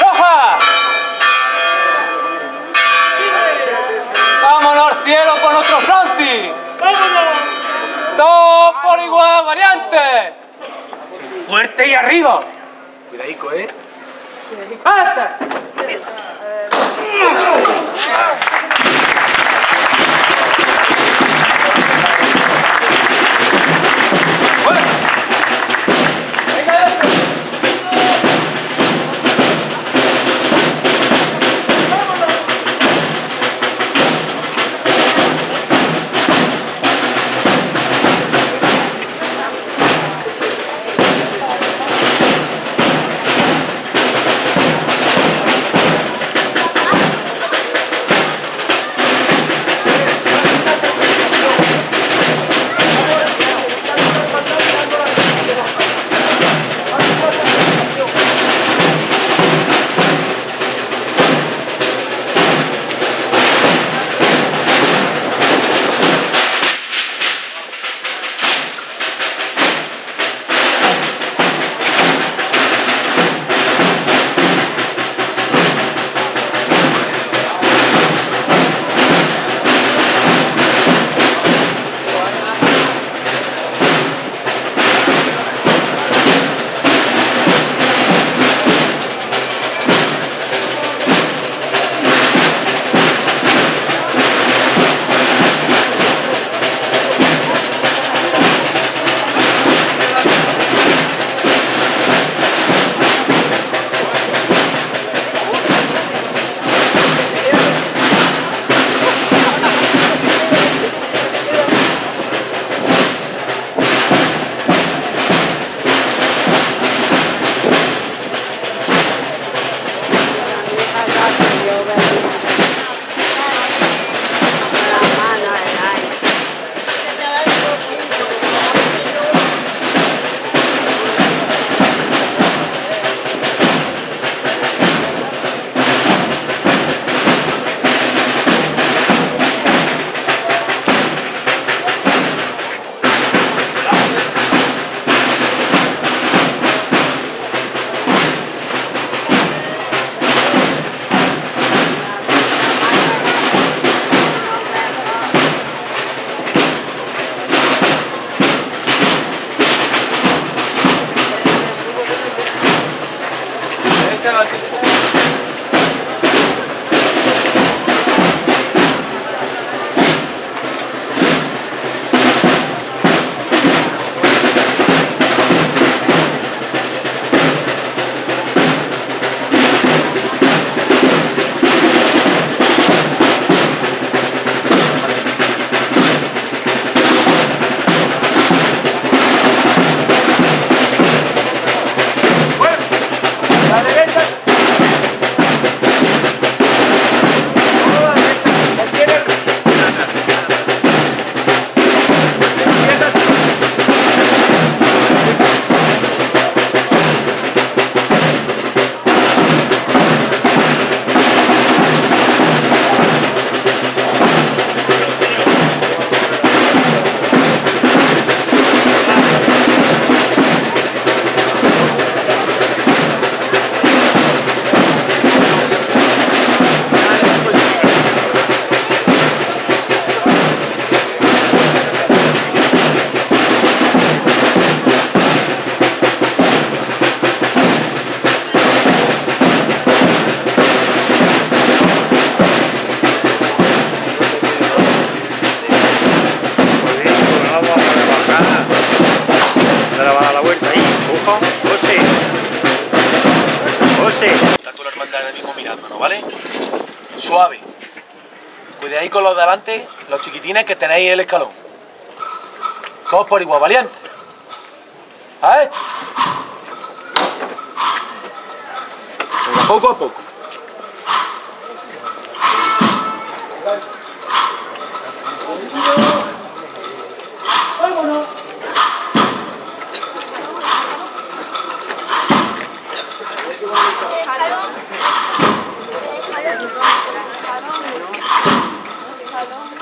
¡Roja! ¡Vámonos al cielo con nuestro Francis! ¡Vámonos! ¡Dos por igual variante! ¡Fuerte y arriba! Cuidadico, ¿eh? ¡Hasta! ahora mismo mirándonos, ¿vale? Suave. Cuidadís con los de adelante, los chiquitines que tenéis el escalón. Todos por igual, valientes. A esto. Venga, poco a poco. ¡Vámonos! Hello.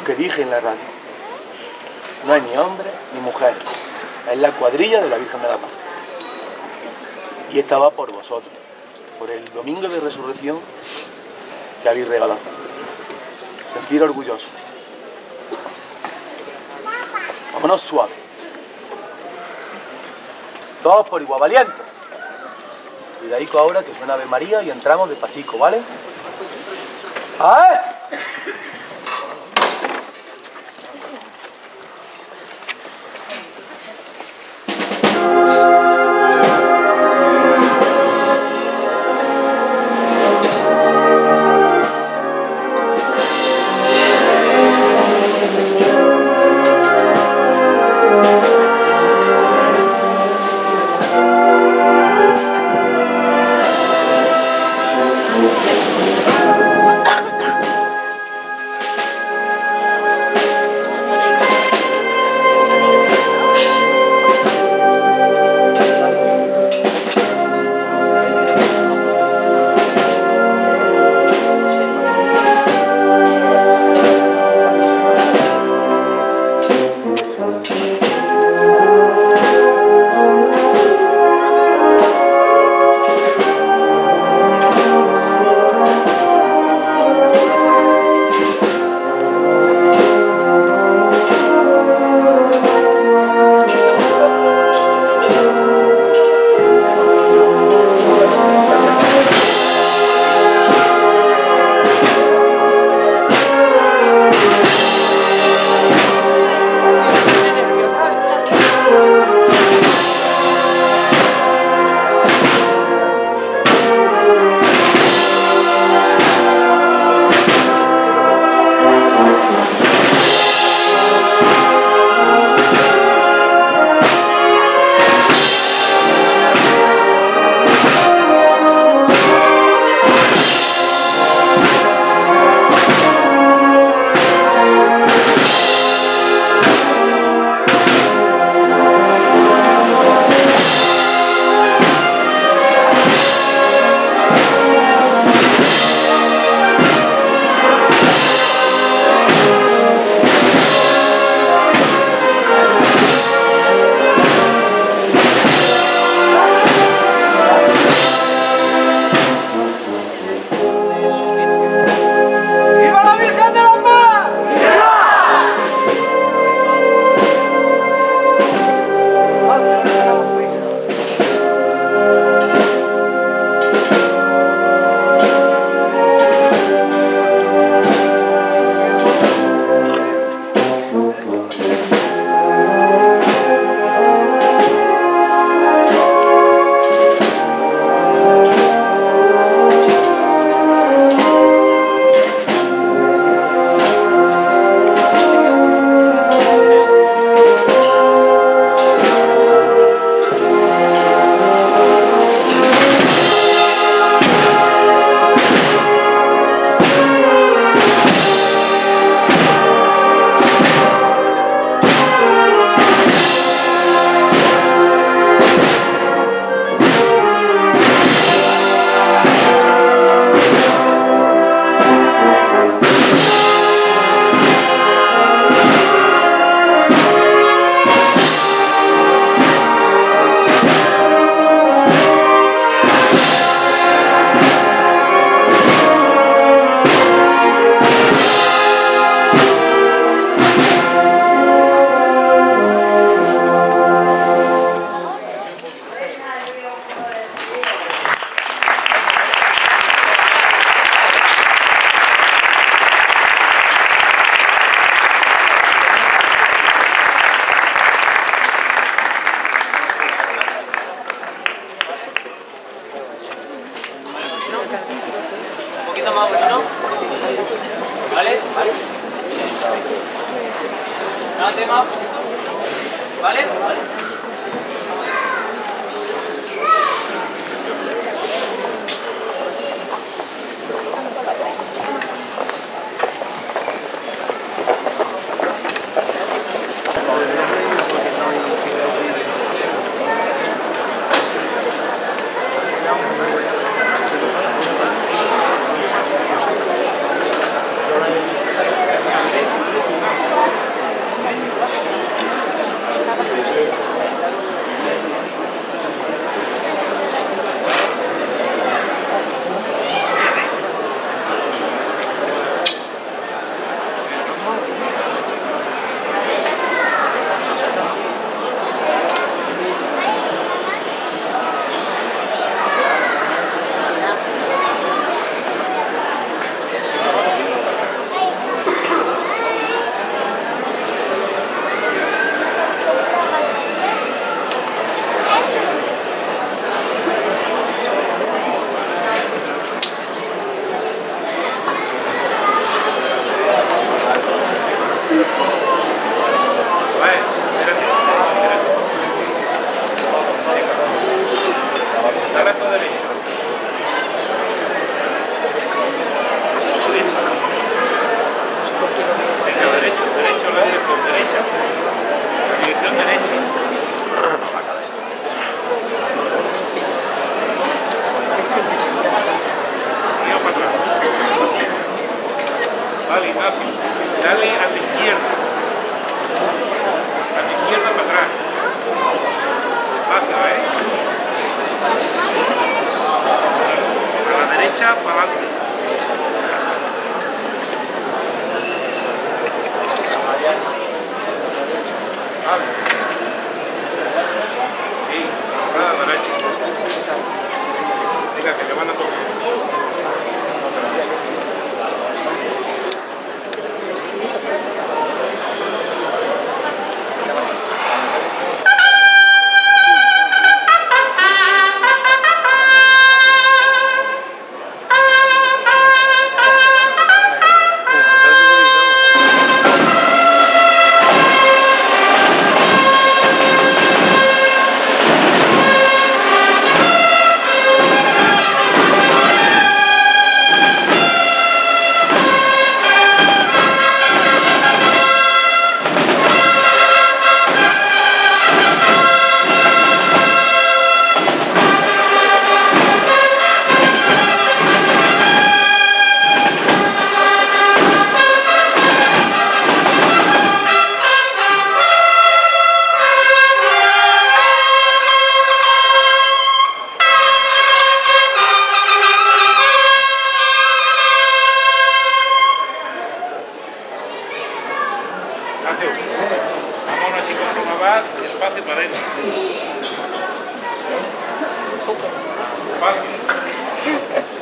Lo que dije en la radio. No hay ni hombres ni mujeres. Es la cuadrilla de la Virgen de la Paz. Y esta va por vosotros, por el domingo de resurrección que habéis regalado. Sentir orgulloso. Vámonos suave. Todos por igual valientes. Cuidadico ahora que suena Ave María y entramos despacito, ¿vale? ¡A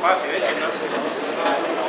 Quase, é isso, né?